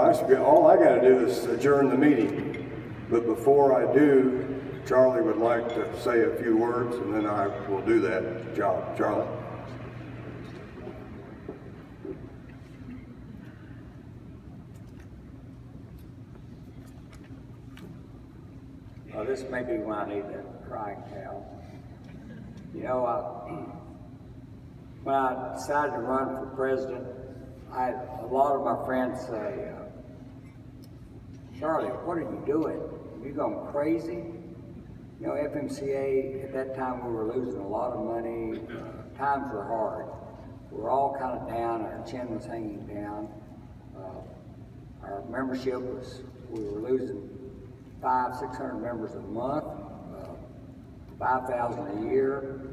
All I gotta do is adjourn the meeting. But before I do, Charlie would like to say a few words, and then I will do that job. Charlie? Well, this may be when I need the crying towel. You know, I, when I decided to run for president, I a lot of my friends say, uh, Charlie, what are you doing? You going crazy? You know, FMCA, at that time, we were losing a lot of money. Times were hard. We were all kind of down. Our chin was hanging down. Uh, our membership was, we were losing five, six hundred members a month, uh, five thousand a year.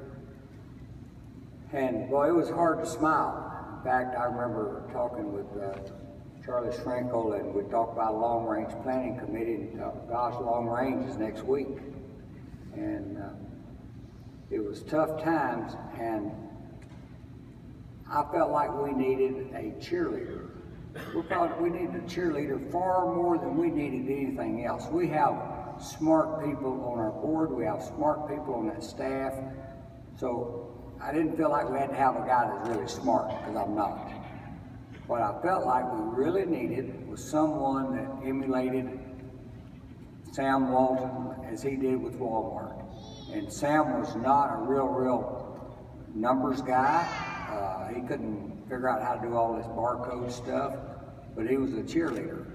And boy, it was hard to smile. In fact, I remember talking with uh, Charlie Schrenkel and we talked about a long range planning committee and uh, gosh, long range is next week. And uh, it was tough times and I felt like we needed a cheerleader. We felt we needed a cheerleader far more than we needed anything else. We have smart people on our board, we have smart people on that staff. So I didn't feel like we had to have a guy that's really smart, because I'm not. What I felt like we really needed was someone that emulated Sam Walton as he did with Walmart. And Sam was not a real, real numbers guy. Uh, he couldn't figure out how to do all this barcode stuff, but he was a cheerleader.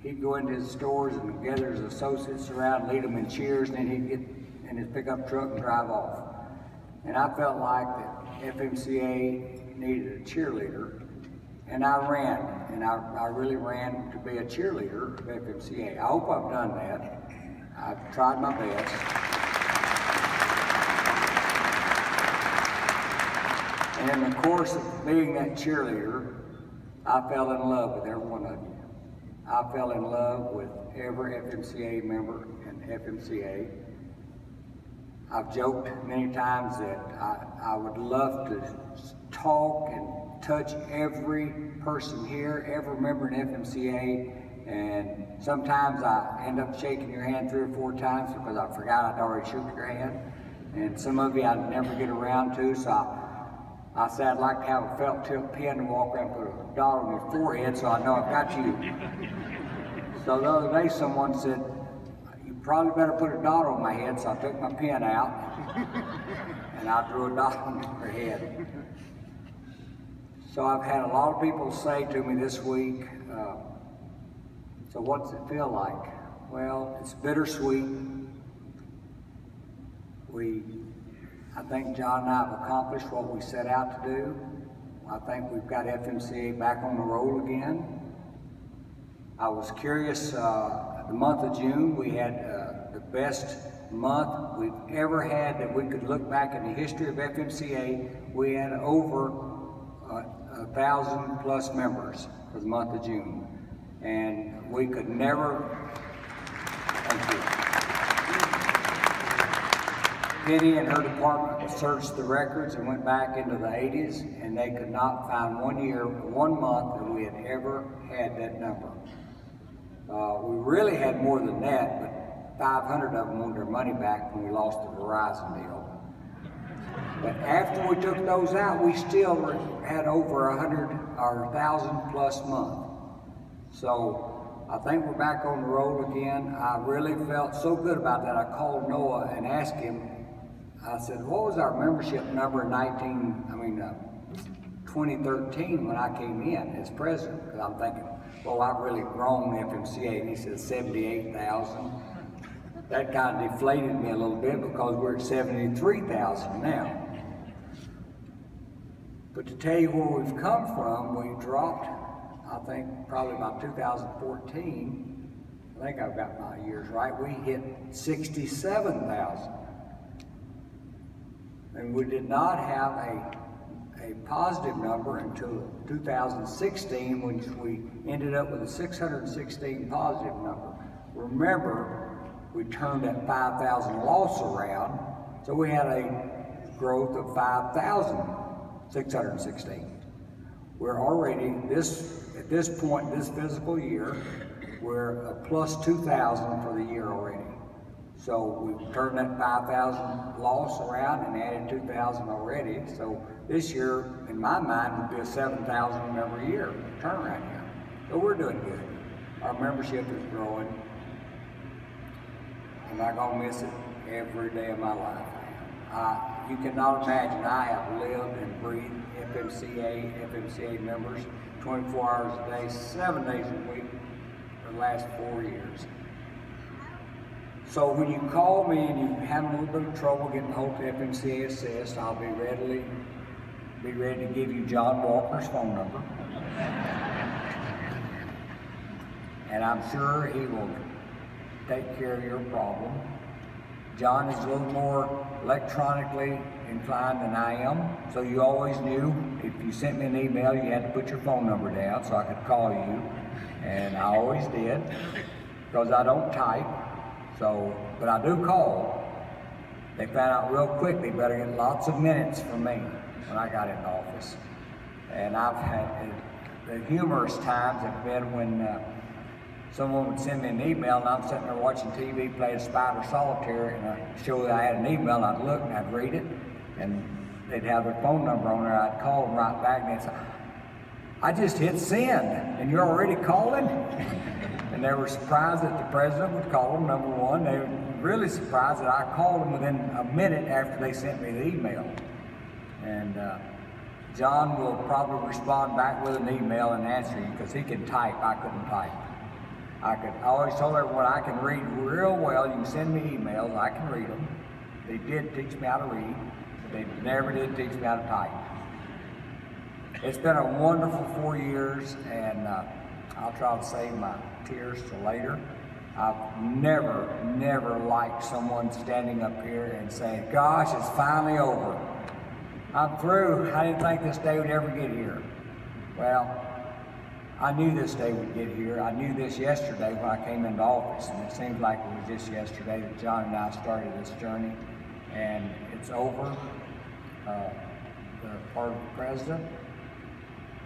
He'd go into his stores and gather his associates around, lead them in cheers, and then he'd get in his pickup truck and drive off. And I felt like that FMCA needed a cheerleader, and I ran, and I, I really ran to be a cheerleader of FMCA. I hope I've done that. I've tried my best. And in the course of being that cheerleader, I fell in love with every one of you. I fell in love with every FMCA member and FMCA. I've joked many times that I, I would love to talk and touch every person here, every member in FMCA, and sometimes I end up shaking your hand three or four times because I forgot I'd already shook your hand, and some of you I'd never get around to, so I, I said I'd like to have a felt tip pen to walk around and put a dot on your forehead so I know I've got you. So the other day someone said, you probably better put a dot on my head, so I took my pen out and I drew a dot on her head. So I've had a lot of people say to me this week, uh, so what's it feel like? Well, it's bittersweet. We, I think Jon and I have accomplished what we set out to do. I think we've got FMCA back on the roll again. I was curious, uh, the month of June, we had uh, the best month we've ever had that we could look back in the history of FMCA. We had over uh, a thousand plus members for the month of June. And we could never, thank you. Penny and her department searched the records and went back into the 80s, and they could not find one year, one month that we had ever had that number. Uh, we really had more than that, but 500 of them wanted their money back when we lost the Verizon deal. But after we took those out, we still had over a hundred or a thousand plus month. So I think we're back on the road again. I really felt so good about that. I called Noah and asked him. I said, "What was our membership number in 19? I mean, uh, 2013 when I came in as president?" Because I'm thinking, "Well, I've really grown the FMCA." And he said, "78,000." That kind of deflated me a little bit because we're at 73,000 now. But to tell you where we've come from, we dropped, I think, probably about 2014. I think I've got my years right. We hit 67,000. And we did not have a, a positive number until 2016, when we ended up with a 616 positive number. Remember, we turned that 5,000 loss around, so we had a growth of 5,000. 616. we're already, this, at this point, this fiscal year, we're a plus two thousand for the year already. So we've turned that five thousand loss around and added two thousand already. So this year, in my mind, would be a seven thousand every year turnaround year. So we're doing good. Our membership is growing. I'm I gonna miss it every day of my life? Uh, you cannot imagine, I have lived and breathed FMCA, FMCA members twenty-four hours a day, seven days a week for the last four years. So when you call me and you have a little bit of trouble getting hold of FMCA Assist, I'll be readily, be ready to give you Jon Walker's phone number. And I'm sure he will take care of your problem. Jon is a little more electronically inclined than I am, so you always knew if you sent me an email, you had to put your phone number down so I could call you. And I always did, because I don't type. So, but I do call. They found out real quick they better get lots of minutes from me when I got in office. And I've had the humorous times have been when uh, someone would send me an email and I'm sitting there watching TV, playing Spider Solitaire, and I show that I had an email, and I'd look and I'd read it, and they'd have their phone number on there. I'd call them right back, and they'd say, I just hit send, and you're already calling? and they were surprised that the president would call them, number one. They were really surprised that I called them within a minute after they sent me the email. And uh, Jon will probably respond back with an email and answer you because he can type. I couldn't type. I could. I always told everyone I can read real well. You can send me emails. I can read them. They did teach me how to read, but they never did teach me how to type. It's been a wonderful four years, and uh, I'll try to save my tears till later. I've never, never liked someone standing up here and saying, "Gosh, it's finally over. I'm through. I didn't think this day would ever get here." Well, I knew this day would get here. I knew this yesterday when I came into office, and it seems like it was just yesterday that Jon and I started this journey, and it's over. Uh, the part of the president,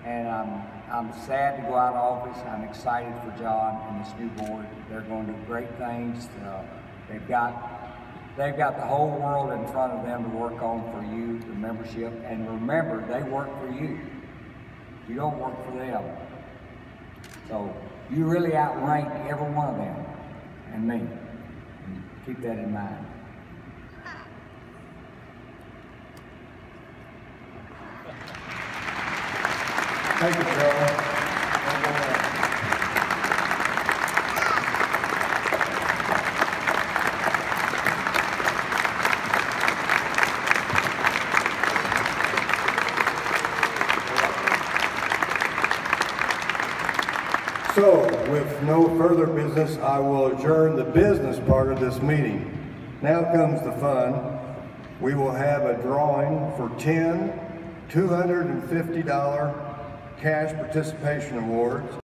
and I'm I'm sad to go out of office. I'm excited for Jon and this new board. They're going to do great things. Uh, they've got they've got the whole world in front of them to work on for you, the membership. And remember, they work for you. You don't work for them. So you really outrank every one of them and me. Keep that in mind. Thank you, Charlie. So, with no further business, I will adjourn the business part of this meeting. Now comes the fun. We will have a drawing for 10 $250 cash participation awards.